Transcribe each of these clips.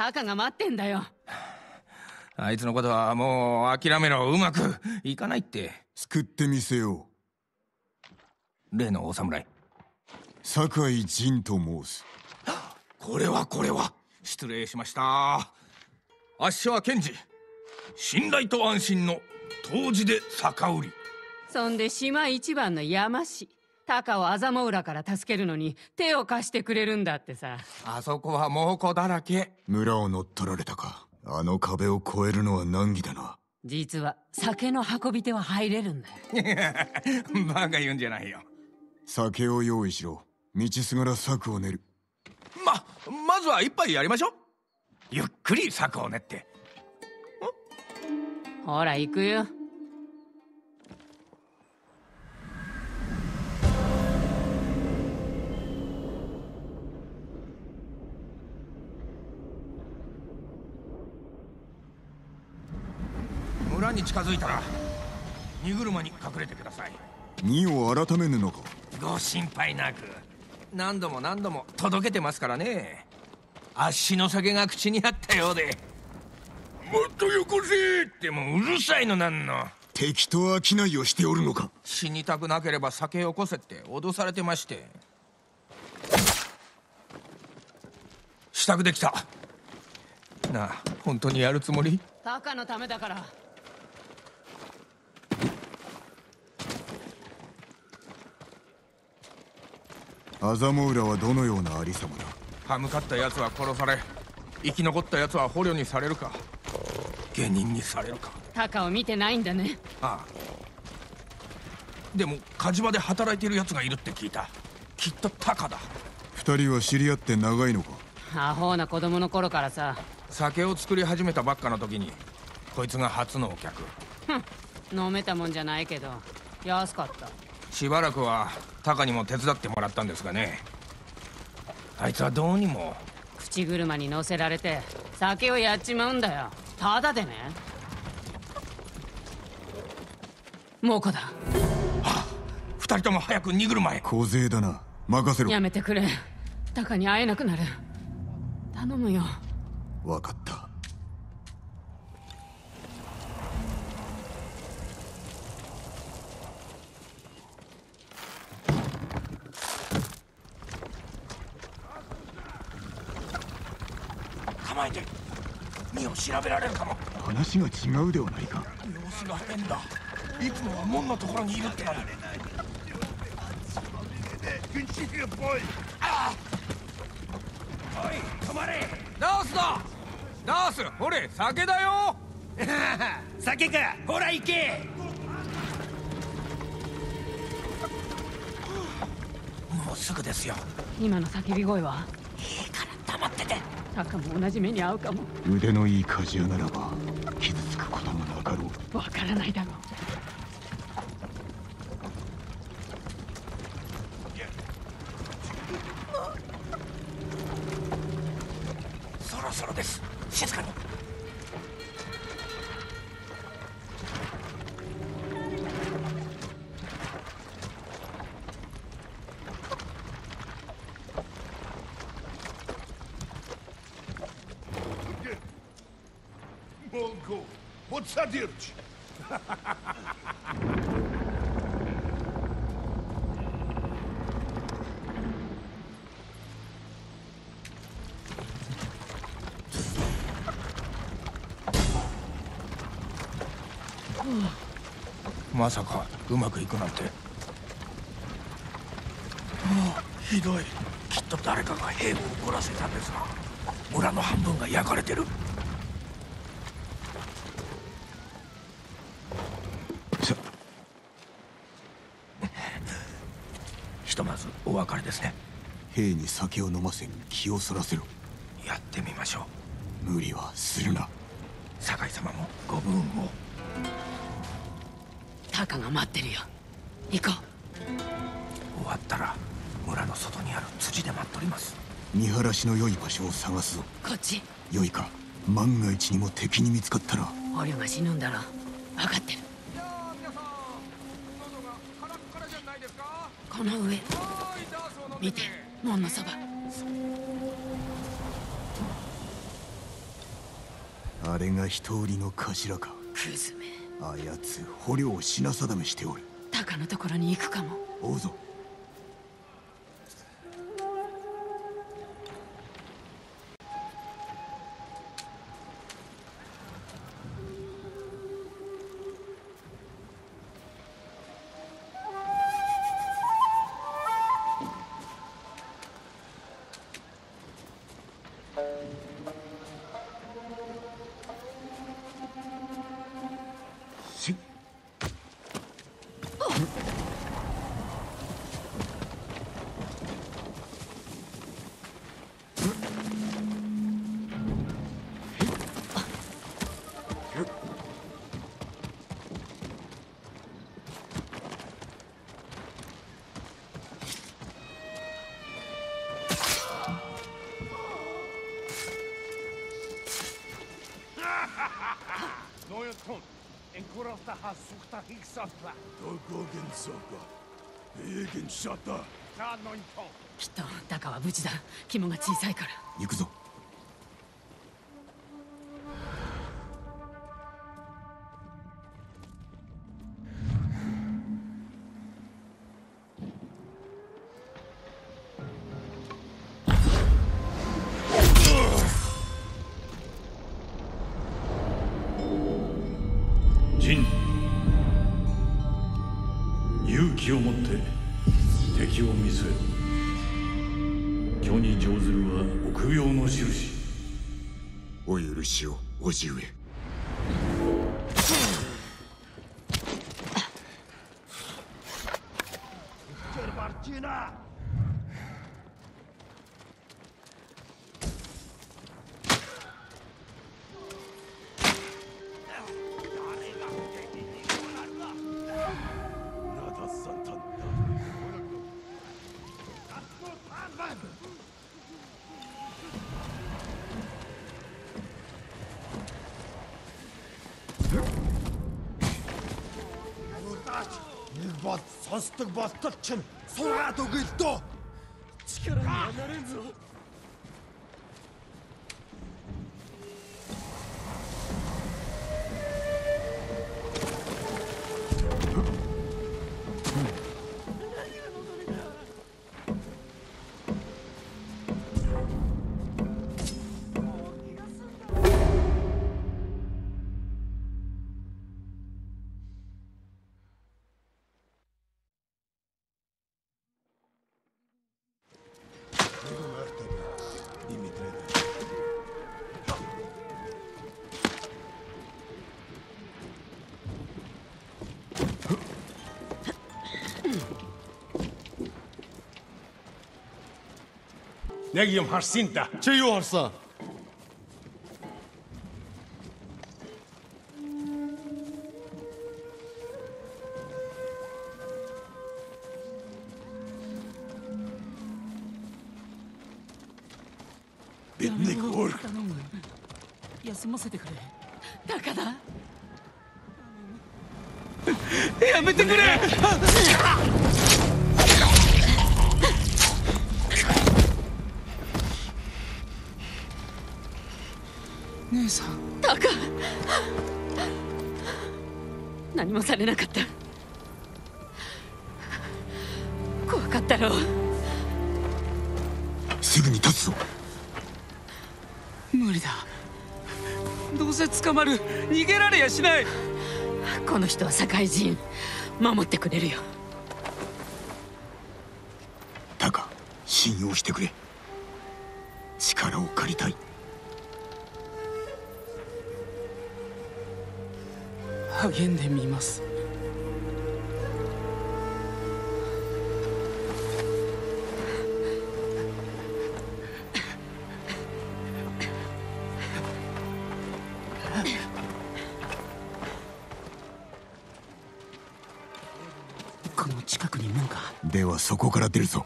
タカが待ってんだよ。あいつのことはもう諦めろ。うまくいかないって。救ってみせよう。例のお侍。酒井仁と申す。これはこれは。失礼しました。あっしは検事。信頼と安心の当時で酒売り。そんで島一番の山師タカをアザモ浦から助けるのに手を貸してくれるんだってさ。あそこは猛虎だらけ。村を乗っ取られたか。あの壁を越えるのは難儀だな。実は酒の運び手は入れるんだよ。バカ言うんじゃないよ。酒を用意しろ。道すがら策を練る。ままずは一杯やりましょう。ゆっくり策を練って。ほら行くよ村に近づいたら荷車に隠れてください。荷を改めぬのか。ご心配なく。何度も何度も届けてますからね。あっしの酒が口にあったようで。もっとよこせってもううるさいのなんの。敵と商いをしておるのか。死にたくなければ酒よこせって脅されてまして。支度できた。なあ本当にやるつもり？タカのためだからアザモウラはどのようなありさまだ？歯向かった奴は殺され生き残った奴は捕虜にされるか下人にされるか。タカを見てないんだね。ああ。でも火事場で働いている奴がいるって聞いた。きっとタカだ。二人は知り合って長いのか？アホな子供の頃からさ。酒を作り始めたばっかの時にこいつが初のお客。飲めたもんじゃないけど安かったしばらくはタカにも手伝ってもらったんですがね。あいつはどうにも。口車に乗せられて酒をやっちまうんだよ。ただでね。猛虎だ。はあ二人とも早く荷車へ。小勢だな。任せろ。やめてくれ。タカに会えなくなる。頼むよ。分かった構えて身を調べられるかも。話が違うではないか。様子が変だ。いつもは門のところにいるってのにああ。おい止まれ。ダースだダースほれ酒だよ。酒か。ほら行け。もうすぐですよ。今の叫び声は？いいから。黙ってて。タカも同じ目に遭うかも。腕のいい鍛冶屋ならば傷つくこともなかろう。わからないだろう。そろそろです。静かに Ugh. まさかうまくいくなんてああひどいきっと誰かが兵を怒らせたんですが村の半分が焼かれてるさひとまずお別れですね。兵に酒を飲ませ気をそらせろ。やってみましょう。無理はするな。酒井様もご分を。タカが待ってるよ。行こ終わったら村の外にある辻で待っております。見晴らしの良い場所を探すぞ。うこっち。良いか。万が一にも敵に見つかったら。捕虜が死ぬんだろ。分かってる。じゃあ皆さん喉がカラッカラじゃないですかこの上見て門のそば。あれが人売りの頭か。クズめ。あやつ捕虜を品定めしておる。タカのところに行くかも。追うぞノヤトンエンコラスタハスクタヒクサプラどこげんそうかええげんしゃったカノイトンきっとタカは無事だ肝が小さいから行くぞ陣勇気を持って敵を見据えろ。巨に上ずるは臆病の印。お許しを叔父上 сонсдог болтол чинь сургаад өгөө Legion Jacinta. Ce iorsa? Бедный Гор. Я с ума с этой хрень. Так, когда? Я бы ты さん。タカ何もされなかった。怖かったろう。すぐに立つぞ。無理だ。どうせ捕まる。逃げられやしない。この人は社会人。守ってくれるよ。タカ信用してくれ。力を借りたい励んでみます。この近くに門がではそこから出るぞ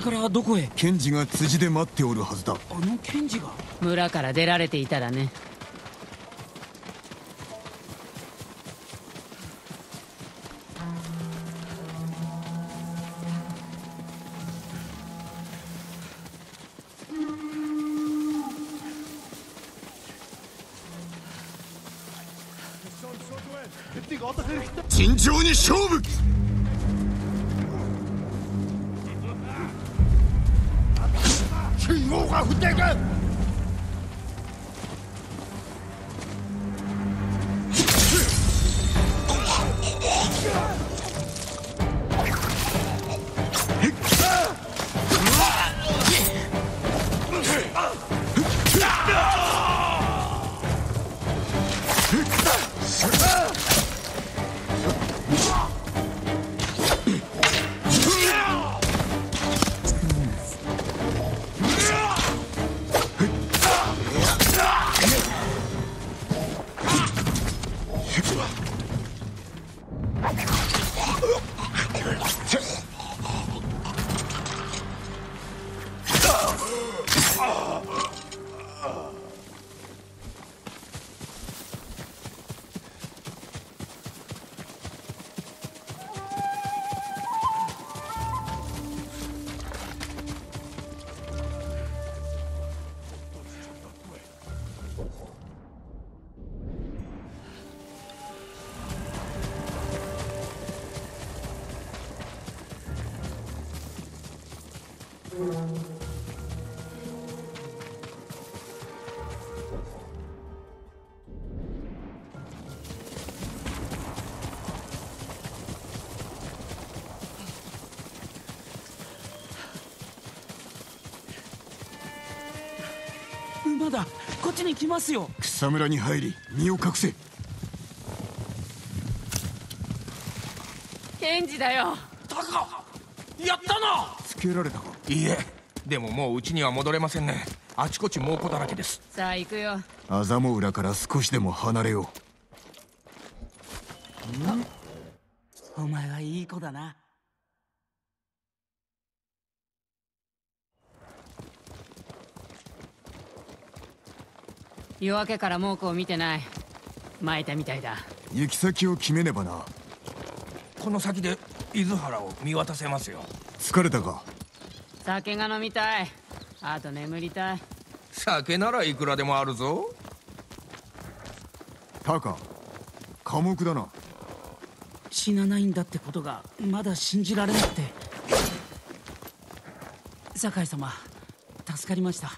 からどこへ？検事が辻で待っておるはずだ。あの検事が？村から出られていたらね。尋常に勝負信号が降っていく馬だこっちに来ますよ。草むらに入り身を隠せ。検事だよ。タカやったな！つけられたか？いいえ。でももう家には戻れませんね。あちこち猛虎だらけです。さあ行くよ。アザモ浦から少しでも離れよお前はいい子だな夜明けから猛虎を見てない。巻いたみたいだ。う行き先を決めねばな。この先で伊豆原を見渡せますよ。疲れたか？酒が飲みたい。あと眠りたい。酒ならいくらでもあるぞ。タカ寡黙だな。死なないんだってことがまだ信じられなくて。酒井様助かりました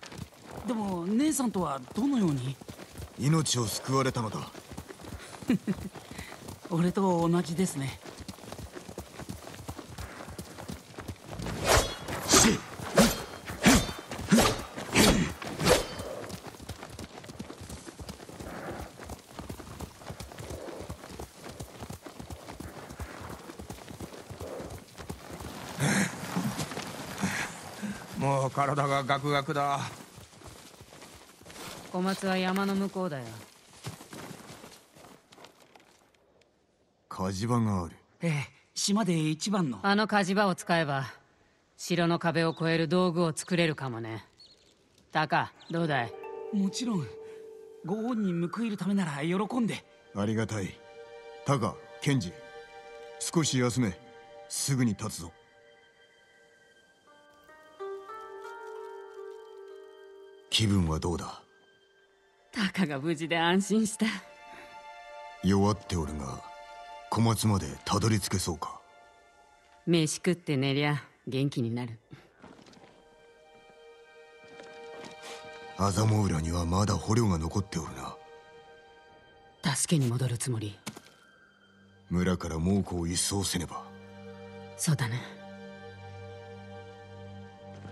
でも姉さんとはどのように？命を救われたのだ。俺と同じですね。もう体がガクガクだ小松は山の向こうだよ。火事場がある。ええ島で一番の。あの火事場を使えば城の壁を越える道具を作れるかもね。タカどうだい？もちろん。ご恩に報いるためなら喜んで。ありがたい。タカケンジ少し休め。すぐに立つぞ。気分はどうだ？タカが無事で安心した。弱っておるが小松までたどり着けそうか。飯食って寝りゃ元気になる。アザモ浦にはまだ捕虜が残っておるな。助けに戻るつもり。村から猛虎を一掃せねば。そうだね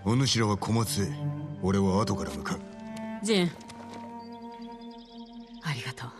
お主らは小松へ。俺は後から向かう。ジン。あありがとう。